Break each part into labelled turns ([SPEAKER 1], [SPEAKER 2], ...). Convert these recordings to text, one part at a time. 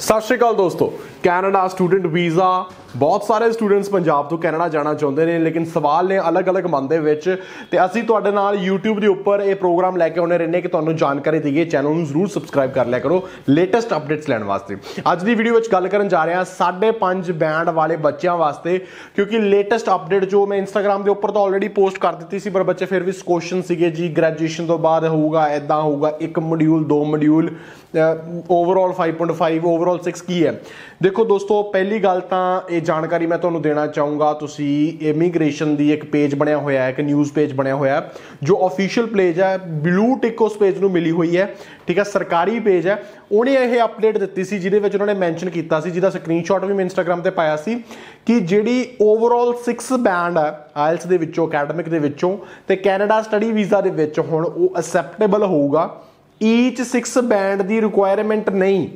[SPEAKER 1] ਸਤਿ ਸ਼੍ਰੀ ਅਕਾਲ ਦੋਸਤੋ Canada student visa ਬਹੁਤ ਸਾਰੇ ਸਟੂਡੈਂਟਸ ਪੰਜਾਬ ਤੋਂ ਕੈਨੇਡਾ ਜਾਣਾ ਚਾਹੁੰਦੇ ਨੇ, ਲੇਕਿਨ ਸਵਾਲ ਨੇ ਅਲੱਗ-ਅਲੱਗ ਮਨ ਦੇ ਵਿੱਚ ਤੇ ਅਸੀਂ ਤੁਹਾਡੇ ਨਾਲ YouTube ਦੇ ਉੱਪਰ ਇਹ ਪ੍ਰੋਗਰਾਮ ਲੈ ਕੇ ਆਉਣੇ ਰਹਿੰਦੇ ਕਿ ਤੁਹਾਨੂੰ ਜਾਣਕਾਰੀ ਦਈਏ। ਚੈਨਲ ਨੂੰ ਜ਼ਰੂਰ ਸਬਸਕ੍ਰਾਈਬ ਕਰ ਲਿਆ ਕਰੋ ਲੇਟੈਸਟ ਅਪਡੇਟਸ ਲੈਣ ਵਾਸਤੇ। ਅੱਜ ਦੀ ਵੀਡੀਓ ਵਿੱਚ ਗੱਲ ਕਰਨ ਜਾ ਰਹੇ ਹਾਂ 5.5 ਬੈਂਡ ਵਾਲੇ ਬੱਚਿਆਂ ਵਾਸਤੇ, ਕਿਉਂਕਿ ਲੇਟੈਸਟ ਅਪਡੇਟ ਜੋ ਮੈਂ Instagram ਦੇ ਉੱਪਰ ਤਾਂ ਆਲਰੇਡੀ ਪੋਸਟ ਕਰ ਦਿੱਤੀ ਸੀ, ਪਰ ਬੱਚੇ ਫਿਰ ਵੀ ਕੁਐਸਚਨ ਸੀਗੇ ਜੀ ਗ੍ਰੈਜੂਏਸ਼ਨ ਤੋਂ ਬਾਅਦ ਹੋਊਗਾ ਐਦਾਂ ਹੋਊਗਾ, ਇੱਕ ਮੋਡਿਊਲ ਦੋ ਮੋਡਿਊਲ ਓਵਰਆਲ 5.5 ਓਵਰਆਲ 6 ਕੀ ਹੈ? ਦੇਖੋ ਦੋਸਤੋ, ਪਹਿਲੀ ਗੱਲ ਤਾਂ ਇਹ ਜਾਣਕਾਰੀ ਮੈਂ ਤੁਹਾਨੂੰ ਦੇਣਾ ਚਾਹੂੰਗਾ, ਤੁਸੀਂ ਇਮੀਗ੍ਰੇਸ਼ਨ ਦੀ ਇੱਕ ਪੇਜ ਬਣਿਆ ਹੋਇਆ ਹੈ, ਇੱਕ ਨਿਊਜ਼ ਪੇਜ ਬਣਿਆ ਹੋਇਆ ਹੈ, ਜੋ ਅਫੀਸ਼ੀਅਲ ਪੇਜ ਹੈ ਬਲੂ ਟਿਕ ਉਸ ਪੇਜ ਨੂੰ ਮਿਲੀ ਹੋਈ ਹੈ, ਠੀਕ ਹੈ, ਸਰਕਾਰੀ ਪੇਜ ਹੈ। ਉਹਨੇ ਇਹ ਅਪਡੇਟ ਦਿੱਤੀ ਸੀ, ਜਿਹਦੇ ਵਿੱਚ ਉਹਨਾਂ ਨੇ ਮੈਂਸ਼ਨ ਕੀਤਾ ਸੀ, ਜਿਹਦਾ ਸਕਰੀਨਸ਼ਾਟ ਵੀ ਮੈਂ ਇੰਸਟਾਗ੍ਰam ਤੇ ਪਾਇਆ ਸੀ, ਕਿ ਜਿਹੜੀ ਓਵਰਆਲ 6 ਬੈਂਡ ਹੈ ਆਇਲਸ ਦੇ ਵਿੱਚੋਂ ਅਕੈਡਮਿਕ ਦੇ ਵਿੱਚੋਂ ਤੇ ਕੈਨੇਡਾ ਸਟੱਡੀ ਵੀਜ਼ਾ ਦੇ ਵਿੱਚ ਹੁਣ ਉਹ ਅਸੈਪਟੇਬਲ ਹੋਊਗਾ। ਈਚ 6 ਬੈਂਡ ਦੀ ਰਿਕੁਆਇਰਮੈਂਟ ਨਹੀਂ।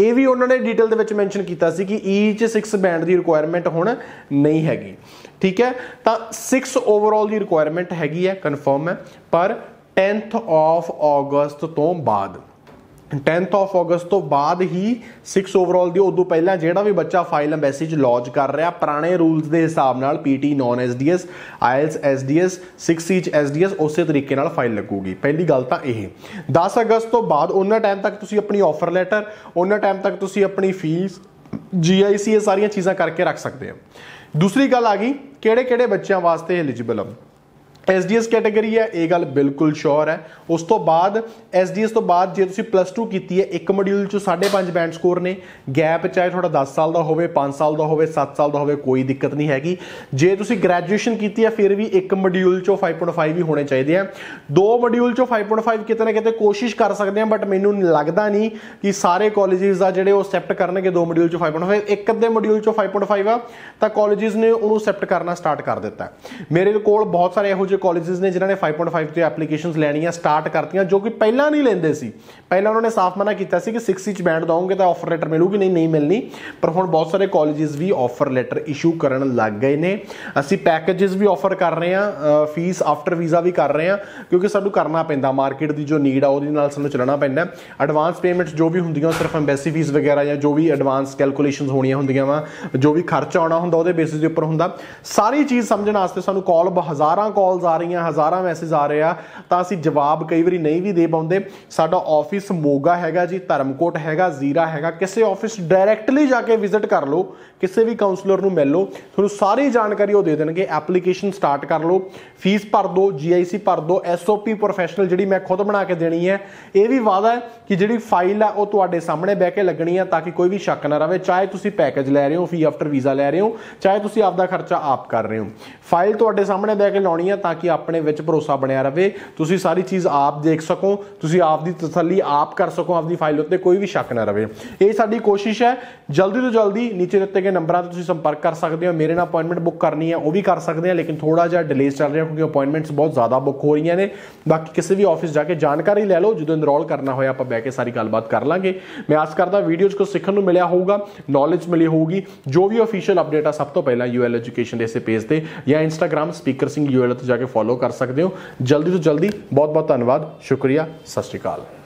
[SPEAKER 1] ਇਹ ਵੀ ਉਹਨਾਂ ਨੇ ਡਿਟੇਲ ਦੇ ਵਿੱਚ ਮੈਂਸ਼ਨ ਕੀਤਾ ਸੀ ਕਿ ਈਚ 6 ਬੈਂਡ ਦੀ ਰਿਕੁਆਇਰਮੈਂਟ ਹੁਣ ਨਹੀਂ ਹੈਗੀ। ਠੀਕ ਹੈ? ਤਾਂ 6 ਓਵਰਆਲ ਦੀ ਰਿਕੁਆਇਰਮੈਂਟ ਹੈਗੀ ਹੈ ਕਨਫਰਮ ਹੈ, ਪਰ 10th ਆਫ ਅਗਸਤ ਤੋਂ ਬਾਅਦ। 10th ਆਫ ਅਗਸਤ ਤੋਂ ਬਾਅਦ ਹੀ 6 ਓਵਰਆਲ ਦੀ ਉਦੋਂ ਪਹਿਲਾਂ ਜਿਹੜਾ ਵੀ ਬੱਚਾ ਫਾਈਲ ਐਮਬੈਸੀ ਚ ਲੌਂਚ ਕਰ ਰਿਹਾ, ਪੁਰਾਣੇ ਰੂਲਸ ਦੇ ਹਿਸਾਬ ਨਾਲ PT non SDS IELTS SDS 6 ਸੀਚ ਐਸਡੀਐਸ ਉਸੇ ਤਰੀਕੇ ਨਾਲ ਫਾਈਲ ਲੱਗੂਗੀ। ਪਹਿਲੀ ਗੱਲ ਤਾਂ ਇਹ। 10 ਅਗਸਤ ਤੋਂ ਬਾਅਦ ਉਹਨਾਂ ਟਾਈਮ ਤੱਕ ਤੁਸੀਂ ਆਪਣੀ ਆਫਰ ਲੈਟਰ ਉਹਨਾਂ ਟਾਈਮ ਤੱਕ ਤੁਸੀਂ ਆਪਣੀ ਫੀਸ ਜੀਆਈਸੀ ਇਹ ਸਾਰੀਆਂ ਚੀਜ਼ਾਂ ਕਰਕੇ ਰੱਖ ਸਕਦੇ ਹੋ। ਦੂਸਰੀ ਗੱਲ ਆ ਗਈ ਕਿਹੜੇ ਕਿਹੜੇ ਬੱਚਿਆਂ ਵਾਸਤੇ ਐਲੀਜੀਬਲ ਆ? ਐਸਡੀਐਸ ਕੈਟਾਗਰੀ ਹੈ, ਇਹ ਗੱਲ ਬਿਲਕੁਲ ਸ਼ੋਰ ਹੈ। ਉਸ ਤੋਂ ਬਾਅਦ ਐਸਡੀਐਸ ਤੋਂ ਬਾਅਦ ਜੇ ਤੁਸੀਂ ਪਲੱਸ 2 ਕੀਤੀ ਹੈ, ਇੱਕ ਮੋਡਿਊਲ ਚ 5.5 ਬੈਂਡ ਸਕੋਰ ਨੇ। ਗੈਪ ਚਾਹੇ ਤੁਹਾਡਾ 10 ਸਾਲ ਦਾ ਹੋਵੇ 5 ਸਾਲ ਦਾ ਹੋਵੇ 7 ਸਾਲ ਦਾ ਹੋਵੇ, ਕੋਈ ਦਿੱਕਤ ਨਹੀਂ ਹੈਗੀ। ਜੇ ਤੁਸੀਂ ਗ੍ਰੈਜੂਏਸ਼ਨ ਕੀਤੀ ਹੈ, ਫਿਰ ਵੀ ਇੱਕ ਮੋਡਿਊਲ ਚੋਂ 5.5 ਹੀ ਹੋਣੇ ਚਾਹੀਦੇ ਆ। ਦੋ ਮੋਡਿਊਲ ਚੋਂ 5.5 ਕਿਤੇ ਨਾ ਕਿਤੇ ਕੋਸ਼ਿਸ਼ ਕਰ ਸਕਦੇ ਆ ਬਟ ਮੈਨੂੰ ਲੱਗਦਾ ਨਹੀਂ ਕਿ ਸਾਰੇ ਕਾਲਜਿਸ ਆ ਜਿਹੜੇ ਉਹ ਅਸੈਪਟ ਕਰਨਗੇ ਦੋ ਮੋਡਿਊਲ ਚੋਂ 5.5 ਇੱਕ ਅੱਧੇ ਮੋਡਿਊਲ ਚੋਂ 5.5 ਆ, ਤਾਂ ਕਾਲਜਿਸ ਨੇ ਉਹਨੂੰ ਅਸੈਪਟ ਕਰਨਾ ਸਟਾਰਟ ਕਰ ਦਿੱਤਾ। ਮੇਰੇ ਕੋਲ ਬਹੁਤ ਸਾਰੇ ਇਹੋ ਜਿਹੇ ਕਾਲਜਿਸ ਨੇ ਜਿਨ੍ਹਾਂ ਨੇ 5.5 ਤੇ ਐਪਲੀਕੇਸ਼ਨਸ ਲੈਣੀਆਂ ਸਟਾਰਟ ਕਰਤੀਆਂ, ਜੋ ਕਿ ਪਹਿਲਾਂ ਨਹੀਂ ਲੈਂਦੇ ਸੀ। ਪਹਿਲਾਂ ਉਹਨਾਂ ਨੇ ਸਾਫ਼ ਮਨਾ ਕੀਤਾ ਸੀ ਕਿ 6 ਇੰਚ ਬੈਂਡ ਦੋਗੇ ਤਾਂ ਆਫਰ ਲੈਟਰ ਮਿਲੂਗੀ, ਨਹੀਂ ਨਹੀਂ ਮਿਲਣੀ। ਪਰ ਹੁਣ ਬਹੁਤ ਸਾਰੇ ਕਾਲਜਿਸ ਵੀ ਆਫਰ ਲੈਟਰ ਇਸ਼ੂ ਕਰਨ ਲੱਗ ਗਏ ਨੇ। ਅਸੀਂ ਪੈਕੇजेस ਵੀ ਆਫਰ ਕਰ ਰਹੇ ਹਾਂ ਫੀਸ ਆਫਟਰ ਵੀਜ਼ਾ ਵੀ ਕਰ ਰਹੇ ਹਾਂ, ਕਿਉਂਕਿ ਸਾਨੂੰ ਕਰਨਾ ਪੈਂਦਾ ਮਾਰਕੀਟ ਦੀ ਜੋ ਨੀਡ ਆ, ਉਹਦੇ ਨਾਲ ਸਾਨੂੰ ਚੱਲਣਾ ਪੈਂਦਾ। ਐਡਵਾਂਸ ਪੇਮੈਂਟਸ ਜੋ ਵੀ ਹੁੰਦੀਆਂ ਸਿਰਫ ਐਮਬੈਸੀ ਫੀਸ ਵਗੈਰਾ ਜਾਂ ਜੋ ਵੀ ਐਡਵਾਂਸ ਕੈਲਕੂਲੇਸ਼ਨਸ ਹੋਣੀਆਂ ਹੁੰਦੀਆਂ ਵਾ, ਜੋ ਵੀ ਖਰਚ ਆਉਣਾ ਹੁੰਦਾ, ਉਹਦੇ ਬੇਸਿਸ ਦੇ ਉੱਪਰ ਹੁੰਦਾ। ਸਾਰੀ ਚੀਜ਼ ਸਮਝਣ ਵਾਸਤੇ ਸਾਨੂੰ ਕਾਲ ਹਜ਼ਾਰਾਂ ਕਾਲਸ ਆ ਰਹੀਆਂ, ਹਜ਼ਾਰਾਂ ਮੈਸੇਜ ਆ ਰਹੇ ਆ, ਤਾਂ ਅਸੀਂ ਜਵਾਬ ਕਈ ਵਾਰੀ ਨਹੀਂ ਵੀ ਦੇ ਪਾਉਂਦੇ। ਸਾਡਾ ਆਫਿਸ ਮੋਗਾ ਹੈਗਾ ਜੀ, ਧਰਮਕੋਟ ਹੈਗਾ, ਜ਼ੀਰਾ ਹੈਗਾ। ਕਿਸੇ ਆਫਿਸ ਡਾਇਰੈਕਟਲੀ ਜਾ ਕੇ ਵਿਜ਼ਿਟ ਕਰ ਲਓ, ਕਿਸੇ ਵੀ ਕਾਉਂਸਲਰ ਨੂੰ ਮਿਲ ਲਓ, ਤੁਹਾਨੂੰ ਸਾਰੀ ਜਾਣਕਾਰੀ ਉਹ ਦੇ ਦੇਣਗੇ। ਐਪਲੀਕੇਸ਼ਨ ਸਟਾਰਟ ਕਰ ਲਓ ਫੀਸ ਭਰ ਦਿਓ ਜੀਆਈਸੀ ਭਰ ਦਿਓ ਐਸਓਪੀ ਪ੍ਰੋਫੈਸ਼ਨਲ ਜਿਹੜੀ ਮੈਂ ਖੁਦ ਬਣਾ ਕੇ ਦੇਣੀ ਹੈ, ਇਹ ਵੀ ਵਾਅਦਾ ਹੈ ਕਿ ਜਿਹੜੀ ਫਾਈਲ ਆ, ਉਹ ਤੁਹਾਡੇ ਸਾਹਮਣੇ ਬਹਿ ਕੇ ਲੱਗਣੀ ਆ, ਤਾਂ ਕਿ ਕੋਈ ਵੀ ਸ਼ੱਕ ਨਾ ਰਵੇ, ਚਾਹੇ ਤੁਸੀਂ ਪੈਕੇਜ ਲੈ ਰਹੇ ਹੋ ਫੀ ਆਫਟਰ ਵੀਜ਼ਾ ਲੈ ਰਹੇ ਹੋ, ਚਾਹੇ ਤੁਸੀਂ ਆਪਦਾ ਖਰਚਾ ਆਪ ਕਰ ਰਹੇ ਹੋ। ਫਾਈਲ ਤੁਹਾਡੇ ਸਾਹਮਣੇ ਬਹਿ ਕੇ ਲਾਉਣੀ ਹੈ ਤਾਂ ਕਿ ਆਪਣੇ ਵਿੱਚ ਭਰੋਸਾ ਬਣਿਆ ਰਵੇ। ਤੁਸੀਂ ਸਾਰੀ ਚੀਜ਼ ਆਪ ਦੇਖ ਸਕੋ, ਤੁਸੀਂ ਆਪ ਦੀ ਤਸੱਲੀ ਆਪ ਕਰ ਸਕੋ, ਆਪਦੀ ਫਾਈਲ ਉੱਤੇ ਕੋਈ ਵੀ ਸ਼ੱਕ ਨਾ ਰਵੇ। ਇਹ ਸਾਡੀ ਕੋਸ਼ਿਸ਼ ਹੈ, ਜਲਦੀ ਤੋਂ ਜਲਦੀ ਨੀਚੇ ਦਿੱਤੇ ਗਏ ਨੰਬਰਾਂ ਤੇ ਤੁਸੀਂ ਸੰਪਰਕ ਕਰ ਸਕਦੇ ਹੋ। ਮੇਰੇ ਨਾਲ ਅਪਾਇੰਟਮੈਂਟ ਬੁੱਕ ਕਰਨੀ ਹੈ, ਉਹ ਵੀ ਕਰ ਸਕਦੇ ਆ ਲੇਕਿਨ ਥੋੜਾ ਜਿਹਾ ਡਿਲੇ ਚੱਲ ਰਿਹਾ ਕਿਉਂਕਿ ਅਪਾਇੰਟਮੈਂਟਸ ਬਹੁਤ ਜ਼ਿਆਦਾ ਬੁੱਕ ਹੋ ਰਹੀਆਂ ਨੇ। ਬਾਕੀ ਕਿਸੇ ਵੀ ਆਫਿਸ ਜਾ ਕੇ ਜਾਣਕਾਰੀ ਲੈ ਲਓ, ਜਦੋਂ ਇਨਰੋਲ ਕਰਨਾ ਹੋਇਆ ਆਪਾਂ ਬਹਿ ਕੇ ਸਾਰੀ ਗੱਲਬਾਤ ਕਰ ਲਾਂਗੇ। ਮੈਂ ਆਸ ਕਰਦਾ ਵੀਡੀਓ 'ਚ ਕੋ ਸਿੱਖਣ ਨੂੰ ਮਿਲਿਆ ਹੋਊਗਾ ਨੌਲੇਜ ਮਿਲੀ ਹੋਊਗੀ। ਜੋ ਵੀ ਅਫੀਸ਼ੀਅਲ ਅਪਡੇਟ ਆ, ਸਭ ਤੋਂ ਪਹਿਲਾਂ ਯੂਐਲ ਐਜੂਕੇਸ਼ਨ ਦੇ ਇਸੇ ਪੇਜ ਤੇ ਜਾਂ ਇੰਸਟਾਗ੍ਰam ਸਪੀਕਰ ਸਿੰਘ ਯੂਐਲ ਤੇ ਜਾ ਕੇ ਫੋਲੋ ਕਰ ਸਕਦੇ ਹੋ। ਜਲਦੀ ਤੋਂ ਜਲਦੀ ਬਹੁਤ ਬਹੁਤ ਧੰਨਵਾਦ। ਸ਼ੁਕਰੀਆ। ਸਤਿ ਸ਼੍ਰੀ ਅਕਾਲ।